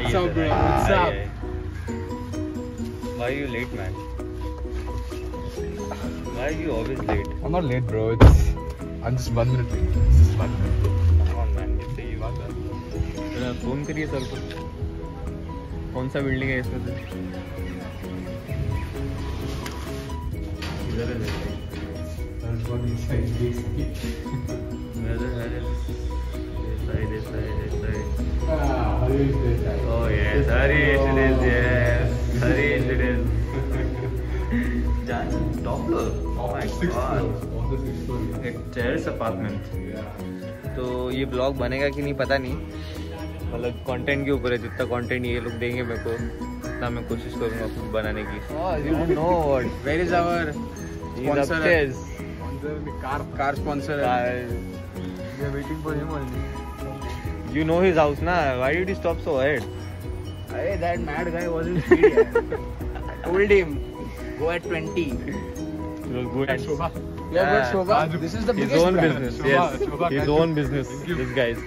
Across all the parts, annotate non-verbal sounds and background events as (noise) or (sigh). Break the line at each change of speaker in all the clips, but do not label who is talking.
What's up, bro? What's up?
Why are you late, man? Why are you always late?
I'm not late, bro. It's I'm just one minute late. It's just one minute.
Come on, man. It's a you. जरा phone करिए sir को कौन सा building है इसमें से इधर है (laughs)
That's what he
Oh तो ये ब्लॉग बनेगा कि नहीं पता नहीं. मतलब कंटेंट के ऊपर है जितना कंटेंट ये लोग देंगे मेरे को उतना मैं कोशिश करूँगा खुद बनाने की. यू नो हिज हाउस ना why U D stop so head
Hey, that mad guy was in speed. I told him go at 20.
He was good at
Shobha.
Yeah, but
Yeah.
Shobha,
Raju.
this is the
his
biggest
own
brand.
business.
Shobha-
yes,
Shobha
his own business. This guys.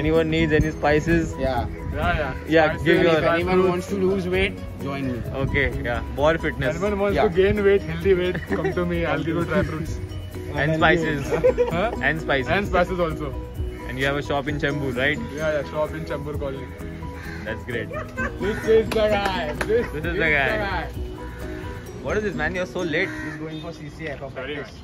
Anyone needs any spices?
Yeah.
Yeah, yeah.
Yeah,
Spices,
give your-
If anyone
fruits.
wants to lose weight, join me.
Okay, yeah. More fitness
Anyone wants
Yeah.
to gain weight, healthy weight, come to me. I'll give you dry fruits.
and spices
huh?
and spices.
And spices also.
And you have a shop in Chembur, right?
Yeah, yeah. Shop in Chambur Colony.
That's great.
This is the guy. This,
This is the guy. What is this, man? You're so late.
He's going for CCI for
Sorry,
practice.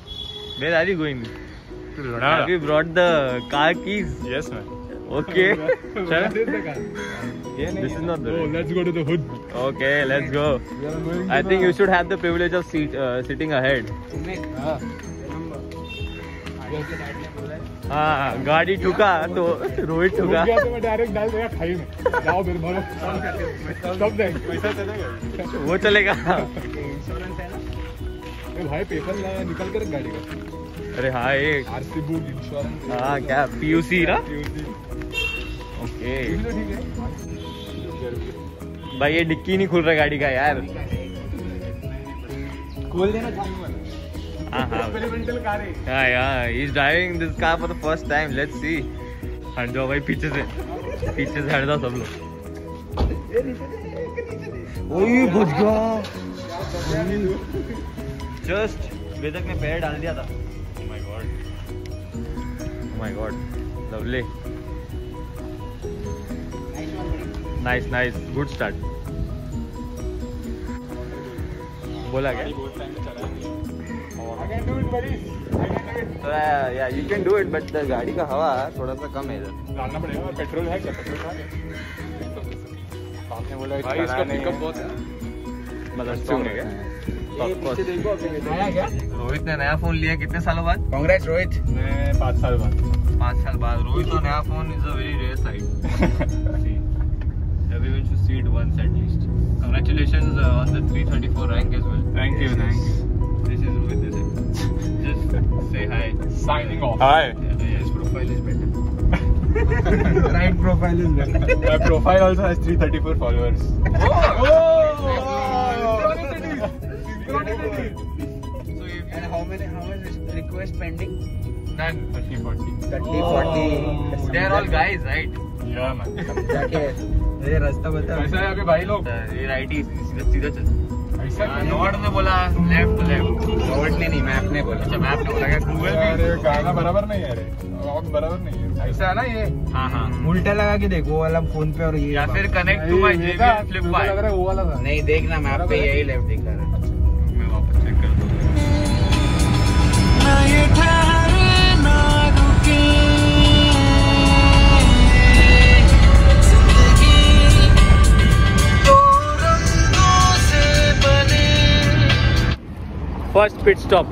Where are you going?
man.
Have you brought the car keys?
Yes, man.
Okay. (laughs)
That is the guy.
this is not the.
Oh, let's go to the hood.
Okay, let's go.
We are going
I think you should have the privilege of seat, uh, sitting ahead.
Sumit,
हाँ.
गाड़ी ठुका तो रोहित ठुका।
तो मैं direct डाल देगा खाई में। जाओ फिर भरो सब देंगे पैसा चलेगा
वो चलेगा।
है
भाई पेपर निकल कर गाड़ी का।
अरे हाँ ये।
आरसी बुक इंश्योरेंस
हाँ क्या पीयूसी ना? ओके। भाई ये डिक्की नहीं खुल रहा गाड़ी का यार।
खोल देना
एक्सपेरिमेंटल कार है
हाँ he is driving this car for the first time let's see हट जाओ भाई पीछे से पीछे से हट जाओ सब लोग ओए बच गया जस्ट वेदक ने पैर डाल दिया था god. Oh my god. Lovely. Nice, nice. Good start. बोला क्या थोड़ा या you can do it but गाड़ी का हवा थोड़ा सा कम है इधर।
डालना पड़ेगा पेट्रोल है क्या? पेट्रोल है? आपने बोला भाई इसका पिकअप बहुत है।
मतलब है रोहित ने नया फ़ोन लिया कितने सालों बाद?
कांग्रेस रोहित।
मैं पाँच साल बाद।
पाँच साल बाद। रोहित का नया phone is a very rare sight everyone should see it once at least congratulations uh, on the 334 rank as well
Thank you, thank you.
say hi
Signing off.
Yeah,
Hi.
his profile is better (laughs)
right profile is better
My profile also has 334 followers. (laughs)
so if
and how many how many request pending
None. 30, 40.
30
Oh.
40
they're all guys right
Yeah, man.
जाके ये रास्ता बता
कैसा है अभी भाई लोग
ये राइट ही सीधा सीधा चल
ऐसा
नॉर्ड ने बोला लेफ़्ट लेफ़्ट
नॉर्ड ने नहीं मैप ने बोला।
अच्छा मैप ने बोला क्या गूगल भी
अरे गाना बराबर नहीं है अरे बराबर नहीं है। ऐसा है ना ये?
हाँ हाँ।
उल्टा लगा के देखो वो वाला फ़ोन पे और ये
या फिर कनेक्ट टू माय
ये फ्लिप
JBL Flip
लग रहा है वो वाला था।
नहीं देखना मैप पे यही लेफ़्ट दिखा रहा है।
First pit stop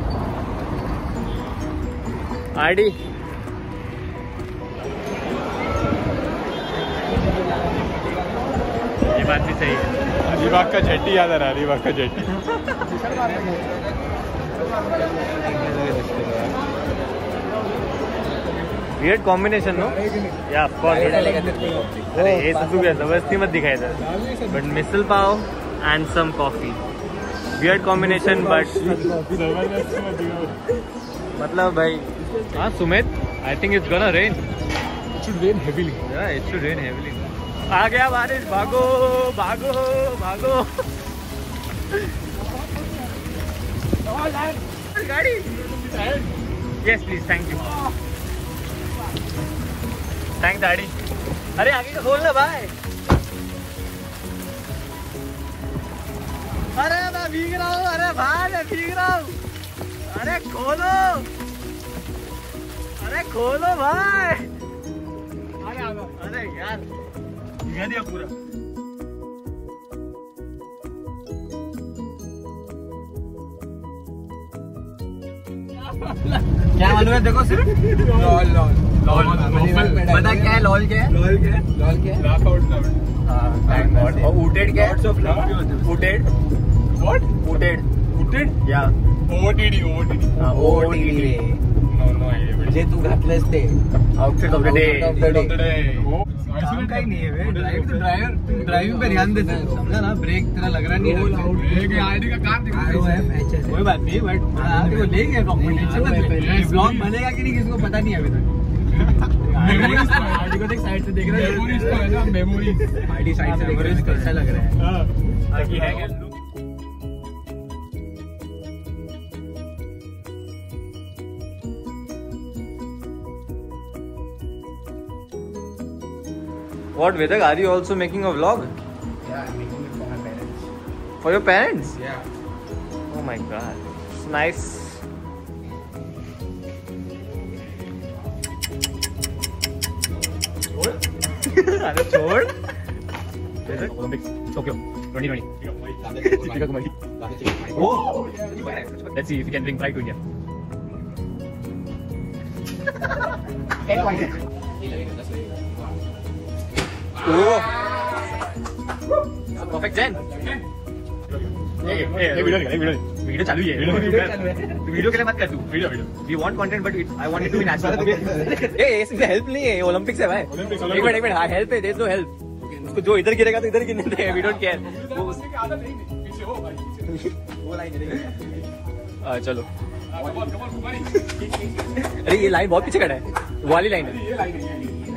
ID. ये बात भी सही है।
अलीबाग का जेटी याद आ रहा है अलीबाग का
jetty. Weird combination no
yeah of course
अरे ये सब तू ज़बरदस्ती मत दिखाई था but misal pav and some coffee weird combination but मतलब भाई हाँ Sumit I think it's gonna rain
It should rain heavily.
Yeah, it should rain heavily. आ गया बारिश भागो भागो भागो। गाड़ी। Yes please thank you thanks daddy अरे आगे का खोल ना भाई। मैं भीग रहा हूँ अरे भाई मैं भीग रहा। हूँ अरे खोलो। अरे खोलो भाई। अरे यार भिगा दिया पूरा। क्या मालूम है देखो सिर्फ़?
Lol lol.
लॉल पता क्या है लॉल क्या है?
लॉल क्या है? लॉल क्या है?
loud.
थैंक गॉड और ऊटेड क्या है?
हैं।
ऊटेड
What?
ऊटेड
Putted?
या
OOTD, OOTD.
OOTD रे.
No, no idea.
जे तू घातलंस ते outfit of the day
Of the day. Oh,
काम का ही नहीं है
is
ड्राइव? तो ड्राइवर ड्राइविंग पे ध्यान देते हैं। समझा ना? ब्रेक तेरा लग रहा नहीं है।
एक आईडी का काम दिखा।
कोई बात नहीं बट आगे वो ले गया कंपनी
Yes,
ब्लॉग बनेगा कि नहीं किसी को पता नहीं है अभी तक?
तो
आईडी को देख साइड से देख रहा है।
तो है ना, memories.
आईडी साइड से देख रहा है कैसा लग रहा है?
हाँ.
ताकि है What Vedak, are you also making a vlog
Yeah, I'm making it for my parents.
for your parents?
Yeah.
Oh my god, it's nice. अरे छोड़ Olympics Tokyo 2020 Deepika Kumari Oh, let's see if we can bring pride to India. Oh, perfect ten. Hey, hey, hey, video video video चालू है
video चालू है।
तू video के लिए मत कर तू.
Video, video.
We want content but I want it to be natural ए इसमें हेल्प नहीं है. ओलंपिक्स है भाई. एक मिनट एक मिनट. हाँ हेल्प है देयर नो हेल्प उसको जो इधर गिरेगा तो इधर गिरने दे. वी डोंट केयर वो
आधा नहीं, पीछे हो भाई, (laughs)
चलो.
हाँ।
अरे ये लाइन बहुत पीछे खड़ा है. वाली लाइन है.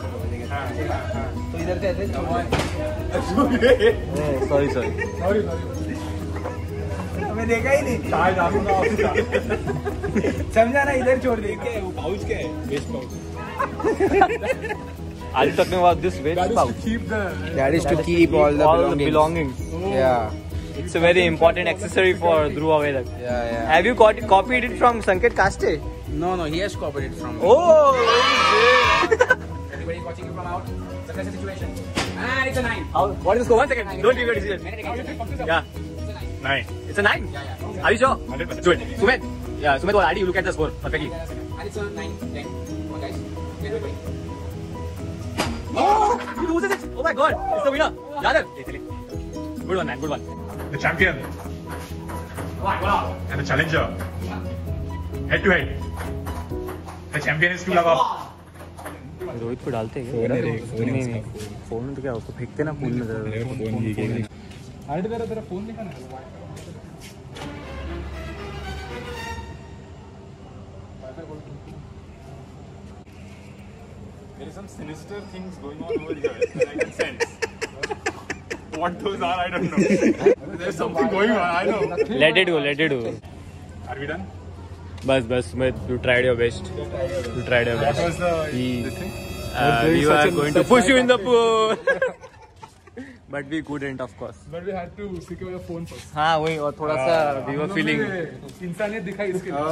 तो
इधर से ऐसे
सॉरी सॉरी
Sorry, sorry.
हमें देखा ही नहीं समझा ना इधर छोड़ दे
वो pouch क्या है? Waist pouch.
Are you talking about this waist
That is to keep the.
That is to keep all the
all
belongings.
belongings.
Yeah.
It's a very important accessory for Dhruva Vedak.
Yeah, yeah.
Have you got copied it from Sanket Kaste?
No, no, he has copied it from me.
Oh,
Everybody is watching you from out. It's a pressure situation. And it's a nine.
How, what is the score? One second. Don't give your decision. Yeah.
Nine.
It's a nine. Yeah, Are you sure?
100%.
Do it. Sumit. Yeah, Sumit was you look at the score perfectly.
And it's a nine, ten. Come on, guys. Get Everybody.
Oh, he loses it. Oh my god. It's the winner. Yadav. Good one, man. Good one.
The champion. And the challenger. Head to head. The champion is to love up.
Rohit को डालते हैं नहीं नहीं phone तो क्या उसको फेंकते ना पूल में
तेरा तेरा फ़ोन दिखा ना There is some sinister things going on over here that I can sense. What those are, I don't know. There's something going on, I know.
Let it go let it go
Are we done?
बस बस Sumit you tried your best you tried your
That was
best
the
He-
this thing.
we were going to push you in the pool (laughs) but we couldn't of course
But we had to secure your phone first.
हाँ वही और थोड़ा सा we were feeling
इंसानियत दिखाई इसके लिए.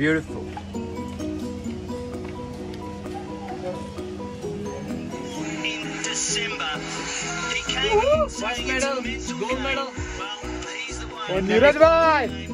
beautiful
in December. He came in saying it's a mental gold medal. Well, he's the one.
Neeraj bhai.
Like no one else. It was his second throw that put him in this position.
competition.
चल भाई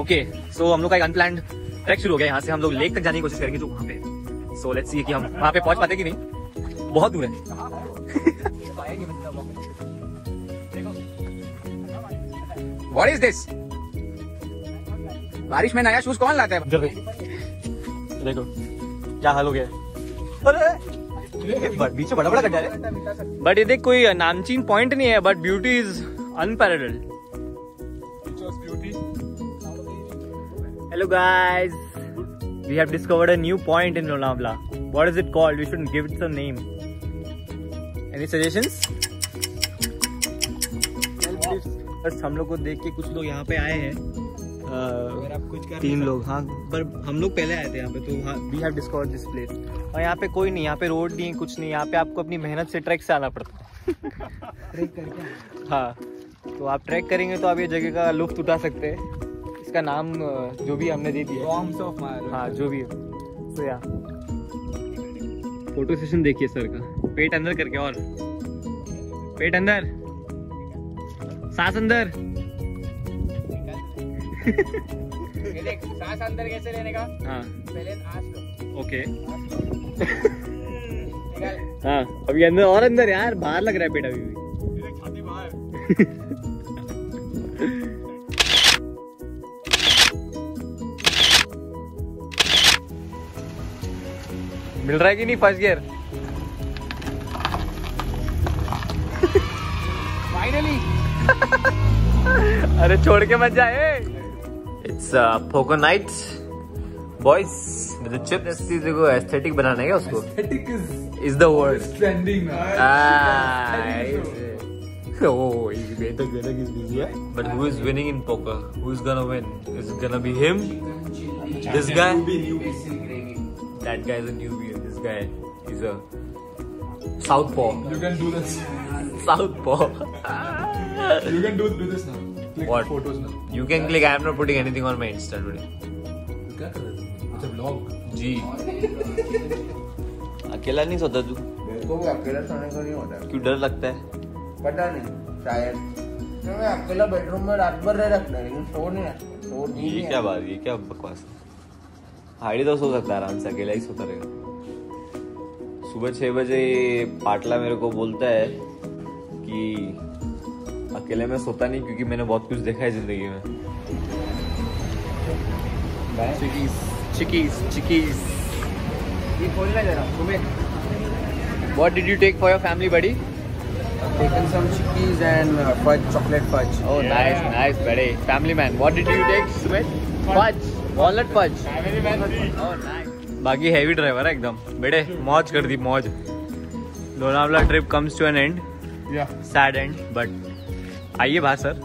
okay so हम लोग का एक unplanned track शुरू हो गया यहाँ से हम लोग लेक तक जाने की कोशिश करेंगे जो वहाँ पे। सो लेट्स सी कि हम वहाँ पे पहुँच पाते कि नहीं। बहुत दूर है।
व्हाट इज़ दिस बारिश में नया शूज़ कौन लाता है?
देखो। क्या हाल हो गया। बीच में बड़ा बड़ा गड्ढा है। बट ये देख कोई नामचीन पॉइंट नहीं है but beauty
is unparalleled
Hello guys, we have discovered a new point in Lonavala. What is it called? We should give it some name. Any suggestions? बस हम लोग को देख के कुछ लोग यहाँ पे आए हैं। तीन लोग हाँ। पर हम लोग पहले आए थे यहाँ पे तो हाँ we have discovered this place और यहाँ पे कोई नहीं यहाँ पे रोड नहीं है कुछ नहीं। यहाँ पे आपको अपनी मेहनत से ट्रैक से आना पड़ता है। हाँ। तो आप ट्रैक करेंगे तो आप ये जगह का लुफ्त उठा सकते हैं। इसका नाम जो भी हमने दे दिया है।
ऑफ़ मार
हाँ जो भी है। तो या फ़ोटो सेशन देखिए सर का। पेट अंदर करके और। पेट अंदर। सांस अंदर।
देख सांस अंदर कैसे लेने का?
हाँ।
पहले
ओके (laughs) हाँ अभी अंदर और अंदर यार बाहर लग रहा है पेट अभी भी।
छाती बाहर। (laughs)
मिल रहा है कि नहीं फ़र्स्ट गियर
फाइनली
अरे छोड़ के मत जाए it's poco night boys with chips देखो एस्थेटिक बनाना है क्या उसको is the word
trending
Oh, he's better getting his busy. But who is winning in poker? Who is gonna win? Is it gonna be him? This guy? That guy is a newbie. Guy is a southpaw.
You can do this.
Southpaw.
You can do, do this now. Click
What?
photos now.
you can click. I am not putting anything on my Insta today.
क्या कर रहे हो? It's a vlog.
जी. अकेला नहीं सोता तू
मेरे को भी अकेला सोने को नहीं होता
क्यों डर लगता है
पता नहीं शायद तो मैं अकेला बेडरूम में रात भर रह रखना लेकिन सो नहीं रखता सो नहीं
ये क्या बात ये क्या बकवास है हाइडी तो सो सकता है आराम से अकेला ही सोता रहेगा सुबह छह बजे पाटला मेरे को बोलता है कि अकेले में सोता नहीं क्योंकि मैंने बहुत कुछ देखा है ज़िंदगी में चिकीज चिकीज चिकीज
ये खोलना जरा तुम्हें
What did you take for your family, buddy?
taken some chickies and uh, fudge chocolate fudge
Oh, yeah. nice, nice, buddy. Family man. What did you take, Sumit? Fudge. Walnut fudge.
Family man.
Oh, nice. बाकी heavy driver है एकदम बेटे मौज कर दी मौज Lonavala trip comes to an
end
sad end but आइए बाहर sir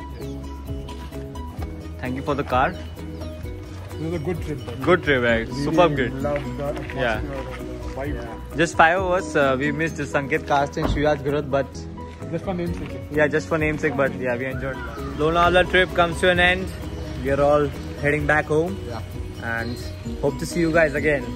thank
you for the car trip. though.
Good trip है super
good vibe.
Just five of us. Uh, we missed Sanket Cast and Shiraj Gurut, but
Just for namesake.
yeah, just for namesake. But yeah, we enjoyed. Lonavala trip comes to an end. We are all heading back home,
Yeah.
and hope to see you guys again.